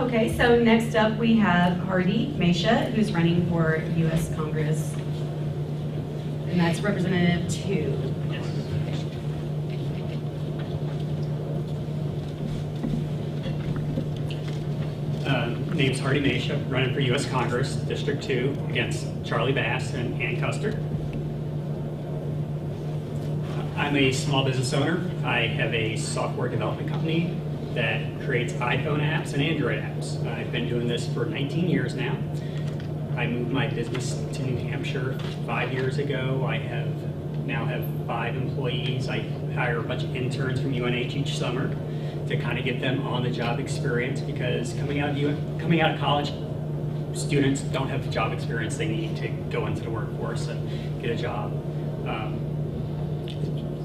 Okay, so next up we have Hardy Macia, who's running for U.S. Congress. And that's Representative Two. Uh, Name's Hardy Macia, running for U.S. Congress, District 2, against Charlie Bass and Ann Kuster. I'm a small business owner. I have a software development company that creates iPhone apps and Android apps. I've been doing this for 19 years now. I moved my business to New Hampshire five years ago. I have now have five employees. I hire a bunch of interns from UNH each summer to kind of get them on-the-job experience because coming out of U- coming out of college, students don't have the job experience they need to go into the workforce and get a job. Um,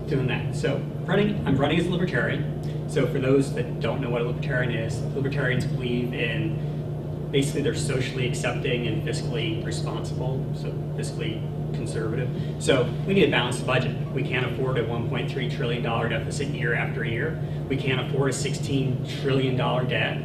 doing that. So running, I'm running as a libertarian. So for those that don't know what a libertarian is, libertarians believe in basically they're socially accepting and fiscally responsible, so fiscally conservative. So we need a balanced budget. We can't afford a 1.3 trillion dollar deficit year after year. We can't afford a 16 trillion dollar debt.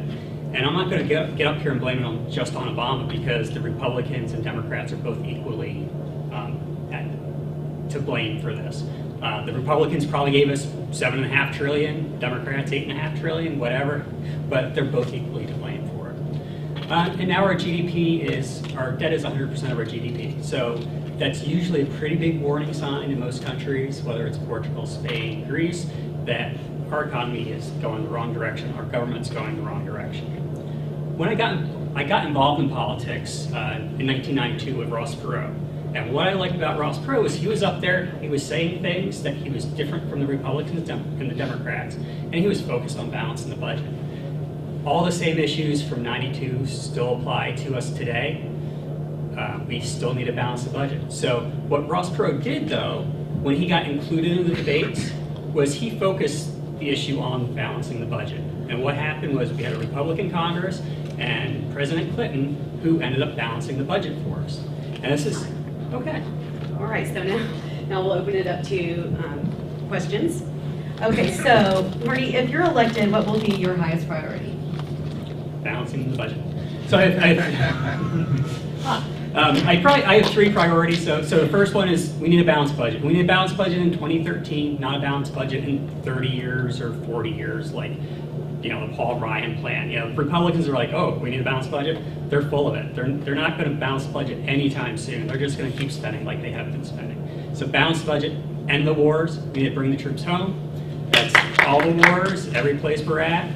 And I'm not going to get, get up here and blame it on just on Obama because the Republicans and Democrats are both equally um, at, to blame for this. Uh, the Republicans probably gave us seven and a half trillion, Democrats eight and a half trillion, whatever, but they're both equally to blame for it. Uh, and now our GDP is, our debt is 100% of our GDP. So that's usually a pretty big warning sign in most countries, whether it's Portugal, Spain, Greece, that our economy is going the wrong direction, our government's going the wrong direction. When I got, I got involved in politics uh, in 1992 with Ross Perot. And what I liked about Ross Perot was he was up there, he was saying things that he was different from the Republicans and the Democrats, and he was focused on balancing the budget. All the same issues from 92 still apply to us today. Uh, we still need to balance the budget. So what Ross Perot did, though, when he got included in the debates, was he focused the issue on balancing the budget. And what happened was we had a Republican Congress and President Clinton who ended up balancing the budget for us. And this is, okay. All right, so now, now we'll open it up to um, questions. Okay, so Marty, if you're elected, what will be your highest priority? balancing the budget. So I, I, um, I probably I have three priorities. So, so the first one is we need a balanced budget. We need a balanced budget in 2013, not a balanced budget in 30 years or 40 years, like you know the Paul Ryan plan. You know, Republicans are like, oh, we need a balanced budget. They're full of it. They're they're not going to balance budget anytime soon. They're just going to keep spending like they have been spending. So balanced budget, end the wars. We need to bring the troops home. That's all the wars, every place we're at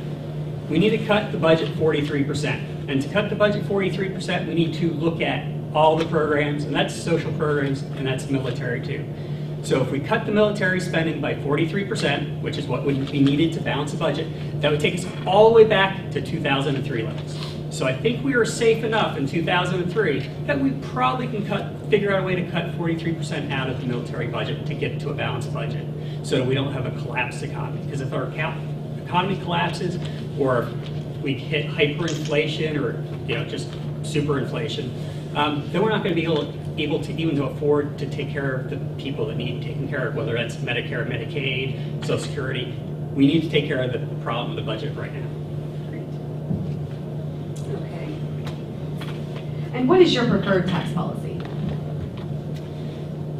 we need to cut the budget 43%. And to cut the budget 43%, we need to look at all the programs, and that's social programs, and that's military too. So if we cut the military spending by 43%, which is what would be needed to balance the budget, that would take us all the way back to 2003 levels. So I think we were safe enough in 2003 that we probably can cut, figure out a way to cut 43% out of the military budget to get to a balanced budget, so we don't have a collapsed economy. Because if our economy collapses, or we hit hyperinflation, or you know just superinflation, um, then we're not going to be able, able to even to afford to take care of the people that need taken care of, whether that's Medicare, Medicaid, Social Security. We need to take care of the problem of the budget right now. Okay. And what is your preferred tax policy?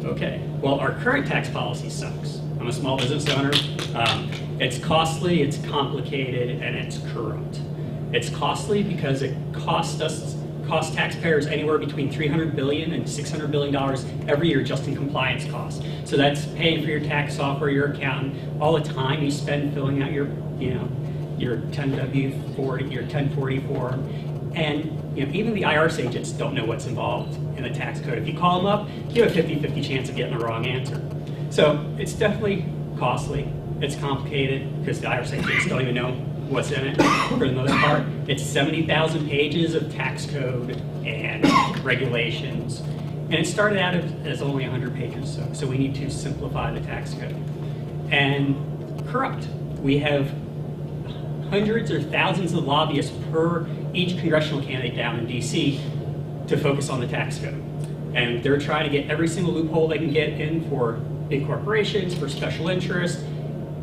Okay, well, our current tax policy sucks. I'm a small business owner. Um, it's costly, it's complicated, and it's corrupt. It's costly because it costs us, costs taxpayers anywhere between 300 billion and 600 billion dollars every year just in compliance costs. So that's paying for your tax software, your accountant, all the time you spend filling out your, you know, your 10W40, your 1040 form, and you know, even the IRS agents don't know what's involved in the tax code. If you call them up, you have a 50-50 chance of getting the wrong answer. So it's definitely costly. It's complicated because the IRS agents don't even know what's in it for the most part. It's 70,000 pages of tax code and regulations. And it started out as only 100 pages, so, so we need to simplify the tax code. And corrupt. We have hundreds or thousands of lobbyists per each congressional candidate down in DC to focus on the tax code. And they're trying to get every single loophole they can get in for big corporations, for special interests,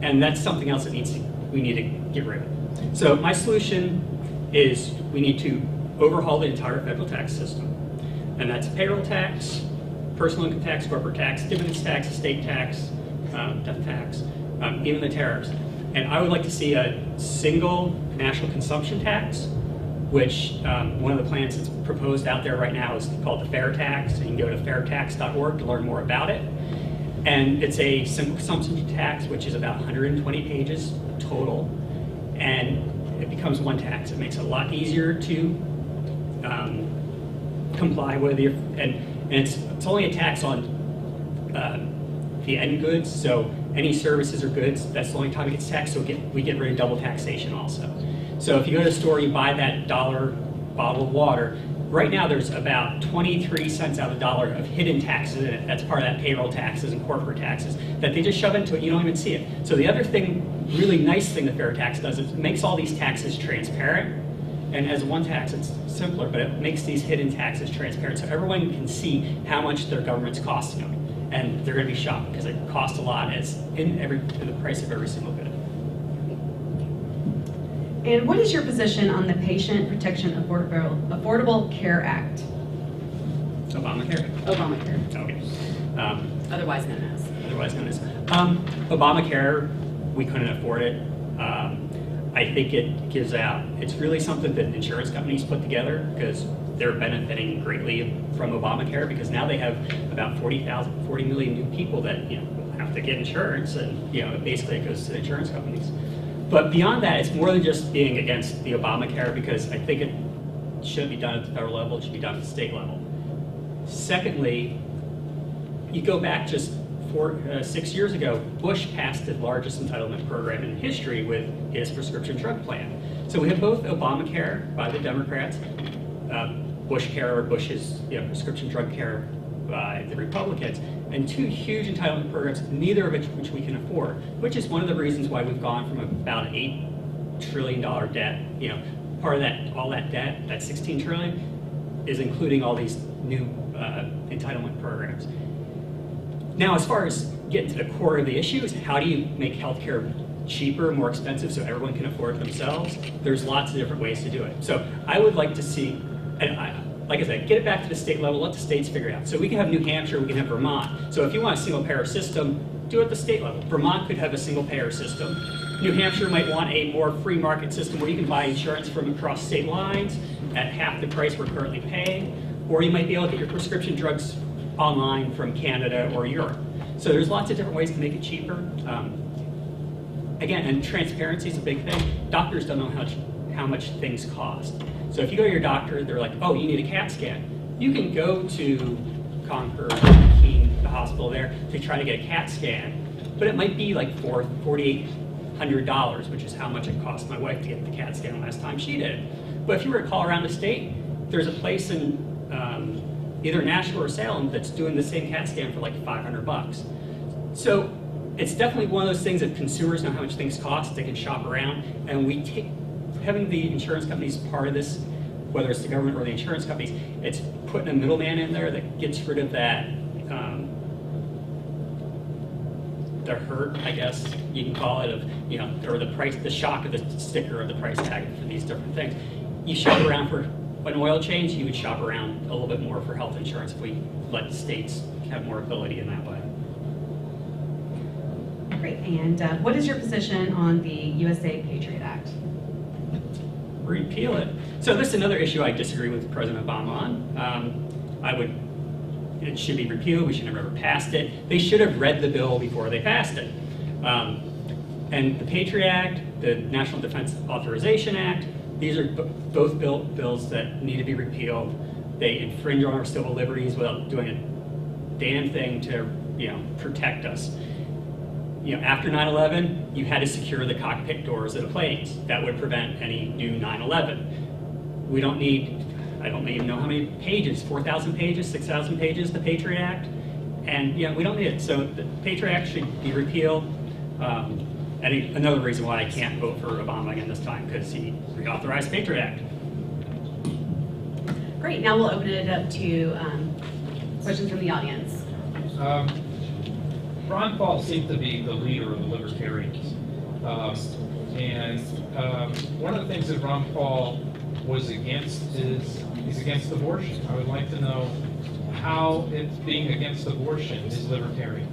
and that's something else that needs to, we need to get rid of. So my solution is we need to overhaul the entire federal tax system. And that's payroll tax, personal income tax, corporate tax, dividends tax, estate tax, um, death tax, um, even the tariffs. And I would like to see a single national consumption tax, which um, one of the plans that's proposed out there right now is called the Fair Tax. You can go to fairtax.org to learn more about it. And it's a simple consumption tax, which is about 120 pages total. And it becomes one tax. It makes it a lot easier to um, comply with your, and, and it's, it's only a tax on um, the end goods, so any services or goods, that's the only time it gets taxed, so we get, we get rid of double taxation also. So if you go to the store, you buy that dollar bottle of water, right now there's about 23 cents out of the dollar of hidden taxes in it. That's part of that payroll taxes and corporate taxes that they just shove into it, you don't even see it. So the other thing, really nice thing the fair tax does is it makes all these taxes transparent. And as one tax, it's simpler, but it makes these hidden taxes transparent so everyone can see how much their government's costing them. And they're going to be shocked because it costs a lot as in every the price of every single good. And what is your position on the Patient Protection Affordable, Affordable Care Act, Obamacare. Obamacare, Okay. Um, otherwise known as? otherwise known as. Um, Obamacare, we couldn't afford it. Um, I think it gives out, it's really something that insurance companies put together because they're benefiting greatly from Obamacare because now they have about 40,000, 40 million new people that, you know, have to get insurance and, you know, basically it goes to the insurance companies. But beyond that, it's more than just being against the Obamacare because I think it shouldn't be done at the federal level, it should be done at the state level. Secondly, you go back just four, uh, six years ago, Bush passed the largest entitlement program in history with his prescription drug plan. So we have both Obamacare by the Democrats, uh, Bush Care or Bush's you know, prescription drug care by the Republicans, and two huge entitlement programs, neither of which, we can afford, which is one of the reasons why we've gone from about eight trillion dollar debt. You know, part of that, all that debt, that 16 trillion, is including all these new uh, entitlement programs. Now, as far as getting to the core of the issue is how do you make healthcare cheaper, more expensive, so everyone can afford it themselves? There's lots of different ways to do it. So I would like to see, and I, like I said, get it back to the state level, let the states figure it out. So we can have New Hampshire, we can have Vermont. So if you want a single payer system, do it at the state level. Vermont could have a single payer system. New Hampshire might want a more free market system where you can buy insurance from across state lines at half the price we're currently paying. Or you might be able to get your prescription drugs online from Canada or Europe. So there's lots of different ways to make it cheaper. Um, again, and transparency is a big thing. Doctors don't know how, how much things cost. So if you go to your doctor, they're like, oh, you need a CAT scan. You can go to Concord, the hospital there, to try to get a CAT scan, but it might be like for $4,800, which is how much it cost my wife to get the CAT scan last time she did. But if you were to call around the state, there's a place in um, either Nashua or Salem that's doing the same CAT scan for like 500 bucks. So it's definitely one of those things that consumers know how much things cost, they can shop around, and we take, having the insurance companies part of this, whether it's the government or the insurance companies, it's putting a middleman in there that gets rid of that, um, the hurt, I guess you can call it, of, you know, or the price, the shock of the sticker of the price tag for these different things. You shop around for an oil change, you would shop around a little bit more for health insurance if we let states have more ability in that way. Great, and uh, what is your position on the USA Patriot Act? Repeal it. So this is another issue I disagree with President Obama on. Um, I would, it should be repealed, we should never ever passed it. They should have read the bill before they passed it. Um, and the Patriot Act, the National Defense Authorization Act, these are both bill, bills that need to be repealed. They infringe on our civil liberties without doing a damn thing to, you know, protect us you know, after 9/11, you had to secure the cockpit doors of the planes. That would prevent any new 9/11. We don't need, I don't even know how many pages, 4,000 pages, 6,000 pages, the Patriot Act, and yeah, we don't need it. So the Patriot Act should be repealed. Um, and another reason why I can't vote for Obama again this time because he reauthorized Patriot Act. Great, now we'll open it up to um, questions from the audience. Um, Ron Paul seemed to be the leader of the libertarians. Um, And um, one of the things that Ron Paul was against is, is against abortion. I would like to know how it's being against abortion is libertarian.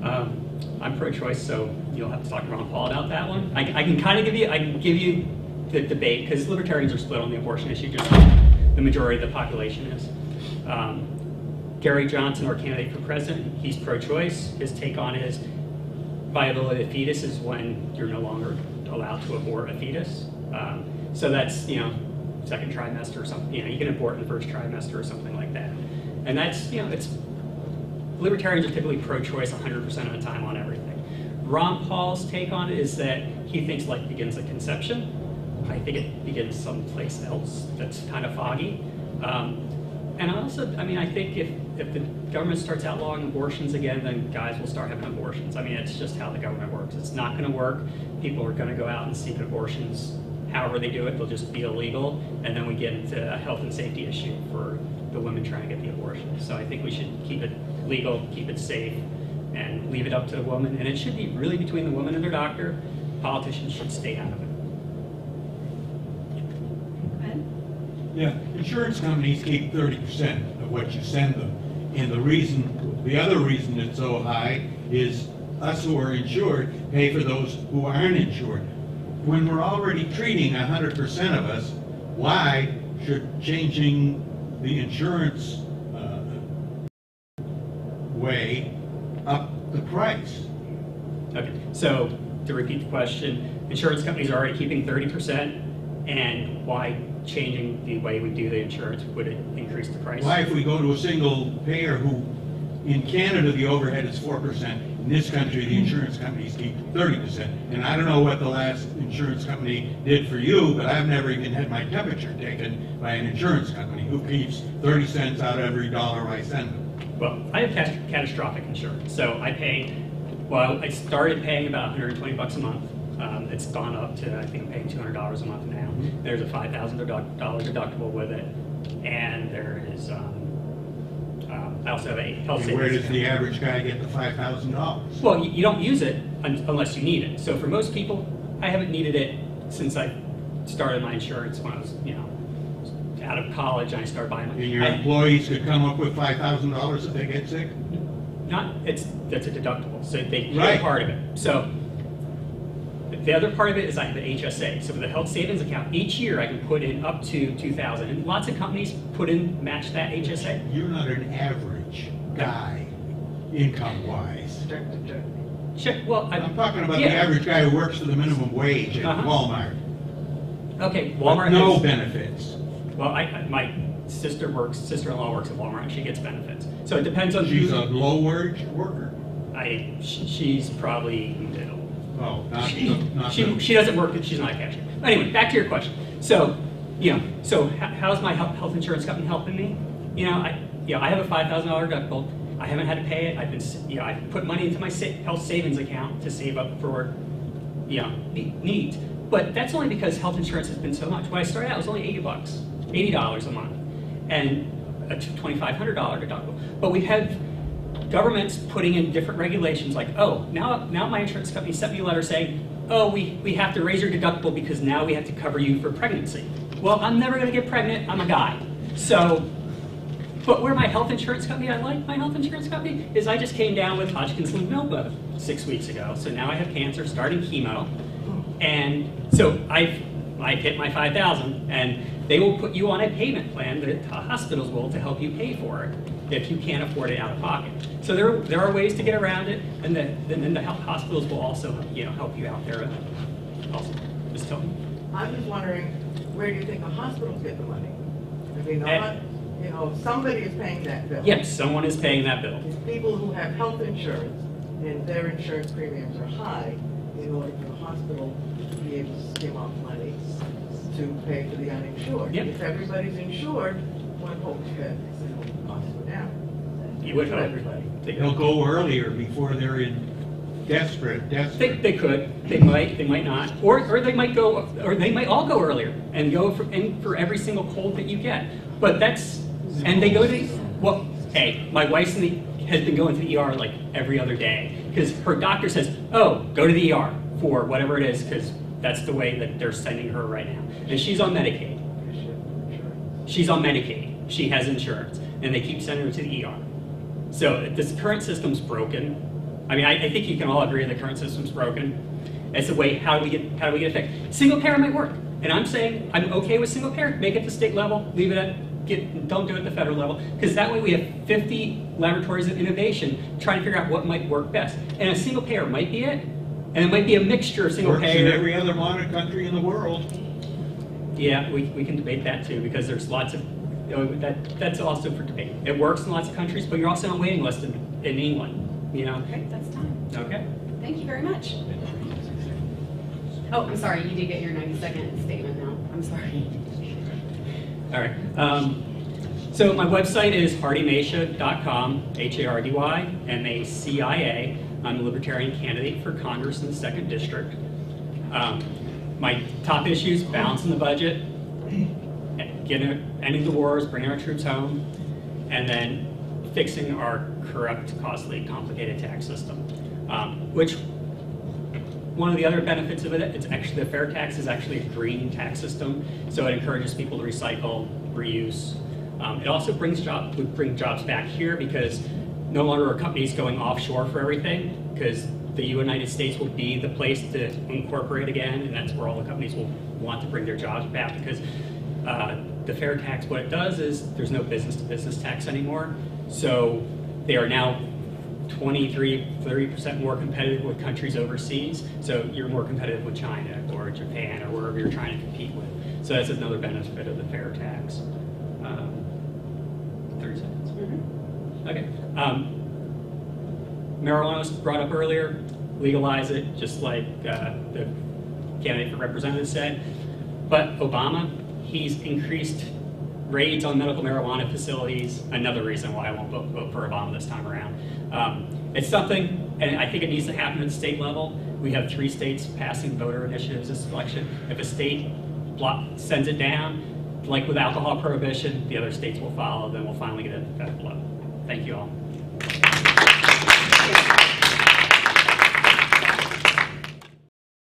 Um, I'm pro-choice, so you'll have to talk to Ron Paul about that one. I, I can kind of give you, I can give you the debate, because libertarians are split on the abortion issue, just like the majority of the population is. Um, Gary Johnson, our candidate for president, he's pro-choice. His take on is viability of fetus is when you're no longer allowed to abort a fetus. Um, so that's, you know, second trimester or something, you know, you can abort in the first trimester or something like that. And that's, you know, it's libertarians are typically pro-choice 100% of the time on everything. Ron Paul's take on it is that he thinks life begins at conception. I think it begins someplace else that's kind of foggy. Um, and I also, I mean, I think if, if the government starts outlawing abortions again, then guys will start having abortions. I mean, it's just how the government works. It's not going to work. People are going to go out and seek abortions. However they do it, they'll just be illegal. And then we get into a health and safety issue for the women trying to get the abortion. So I think we should keep it legal, keep it safe, and leave it up to the woman. And it should be really between the woman and their doctor. Politicians should stay out of it. Yeah, insurance companies keep thirty percent of what you send them. And the reason, the other reason it's so high is us who are insured pay for those who aren't insured. When we're already treating hundred percent of us, why should changing the insurance, uh, way up the price? Okay, so to repeat the question, insurance companies are already keeping thirty percent, and why changing the way we do the insurance would it increase the price? Why if we go to a single payer who, in Canada, the overhead is four percent, in this country, the insurance companies keep thirty percent. And I don't know what the last insurance company did for you, but I've never even had my temperature taken by an insurance company who keeps thirty cents out of every dollar I send them. Well, I have cat- catastrophic insurance, so I pay, well, I started paying about 120 bucks a month. Um, it's gone up to, I think paying $200 a month now. There's a $5,000 deductible with it, and there is, um, uh, I also have a health And where savings does the account. average guy get the five thousand dollars? Well, you, you don't use it un- unless you need it. So for most people, I haven't needed it since I started my insurance when I was, you know, out of college and I started buying. my- And your I- employees could come up with five thousand dollars if they get sick? Not, it's, that's a deductible, so they pay Right. part of it. So the other part of it is I have the HSA. So for the health savings account, each year I can put in up to two thousand. And lots of companies put in, match that HSA. You're not an average guy, income-wise. Sure, well, I. I'm talking about the yeah. average guy who works for the minimum wage at Uh-huh. Walmart. Okay, Walmart No has, benefits. well, I, I- my sister works, sister-in-law works at Walmart and she gets benefits. So it depends on She's who, a low-wage worker. I, sh- she's probably middle. Oh, not, She, not she, the- she doesn't work, she's not a cashier. Anyway, back to your question. So, you know, so how's my health, health insurance company helping me? You know, I, you know, I have a five thousand dollar deductible. I haven't had to pay it. I've been, you know, I put money into my health savings account to save up for, you know, needs. But that's only because health insurance has been so much. When I started out, it was only eighty bucks, eighty dollars a month, and a twenty-five hundred dollar deductible. But we have governments putting in different regulations like, oh, now, now my insurance company sent me a letter saying, oh, we, we have to raise your deductible because now we have to cover you for pregnancy. Well, I'm never gonna get pregnant, I'm a guy. So, but where my health insurance company, I like my health insurance company, is I just came down with Hodgkin's lymphoma six weeks ago. So now I have cancer, starting chemo. And so I've, I've hit my 5,000 and they will put you on a payment plan that hospitals will to help you pay for it if you can't afford it out of pocket. So there, there are ways to get around it and then, then the hospitals will also, you know, help you out there also. Ms. Tilton? I'm just wondering, where do you think the hospitals get the money? I mean, Eh. not, you know, somebody is paying that bill. Yes, someone is paying that bill. It's people who have health insurance and their insurance premiums are high in order for the hospital to be able to skim off money to pay for the uninsured. Yep. If everybody's insured, one hopes that, you know, the costs go down. You would For hope. everybody. They- They'll go earlier before they're in desperate, They, desperate. they could, they might, they might not, or, or they might go, or they might all go earlier and go for, and for every single cold that you get. But that's, and they go to, well, hey, my wife's in the, has been going to the ER like every other day because her doctor says, oh, go to the ER for whatever it is because That's the way that they're sending her right now. And she's on Medicaid. She's on Medicaid. She has insurance. And they keep sending her to the ER. So this current system's broken. I mean, I, I think you can all agree the current system's broken. It's the way, how do we get, how do we get it fixed? Single payer might work. And I'm saying, I'm okay with single payer, make it the state level, leave it at, get, don't do it at the federal level. Because that way we have 50 laboratories of innovation trying to figure out what might work best. And a single payer might be it, and it might be a mixture of single Works in payer. every other modern country in the world. Yeah, we, we can debate that too, because there's lots of, you know, that, that's also for debate. It works in lots of countries, but you're also on a waiting list in, in England, you know? Okay, that's time. Okay. Thank you very much. Oh, I'm sorry, you did get your 90-second statement now. I'm sorry. All right. Um, so my website is hardymacia.com, H-A-R-D-Y-M-A-C-I-A. I'm a Libertarian candidate for Congress in the second district. Um, my top issues: balancing the budget, getting ending the wars, bringing our troops home, and then fixing our corrupt, costly, complicated tax system. Um, which one of the other benefits of it, it's actually, the fair tax is actually a green tax system, so it encourages people to recycle, reuse. Um, it also brings job, would bring jobs back here because no longer are companies going offshore for everything, because the United States will be the place to incorporate again, and that's where all the companies will want to bring their jobs back, because uh, the fair tax, what it does is, there's no business-to-business tax anymore, so they are now 23, 30% more competitive with countries overseas. So you're more competitive with China or Japan or wherever you're trying to compete with. So that's another benefit of the fair tax. Um, 30 seconds. Okay. Um, marijuana was brought up earlier. Legalize it, just like uh, the candidate for representative said. But Obama, he's increased raids on medical marijuana facilities. Another reason why I won't vote, vote for Obama this time around. Um, it's something, and I think it needs to happen at the state level. We have three states passing voter initiatives this election. If a state block, sends it down, like with alcohol prohibition, the other states will follow. Then we'll finally get it at the federal level. Thank you all.